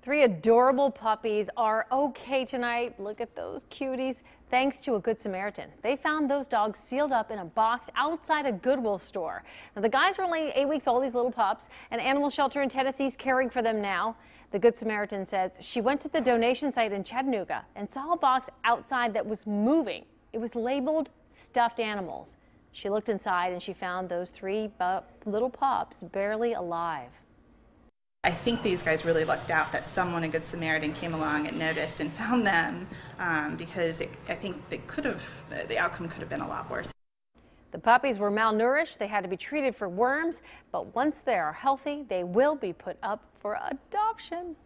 Three adorable puppies are okay tonight. Look at those cuties. Thanks to a Good Samaritan. They found those dogs sealed up in a box outside a Goodwill store. Now, the guys were only eight weeks old, these little pups. An animal shelter in Tennessee is caring for them now. The Good Samaritan says she went to the donation site in Chattanooga and saw a box outside that was moving. It was labeled stuffed animals. She looked inside and she found those three little pups barely alive. I think these guys really lucked out that someone, a good Samaritan, came along and noticed and found them um, because it, I think they could have, the outcome could have been a lot worse. The puppies were malnourished. They had to be treated for worms, but once they are healthy, they will be put up for adoption.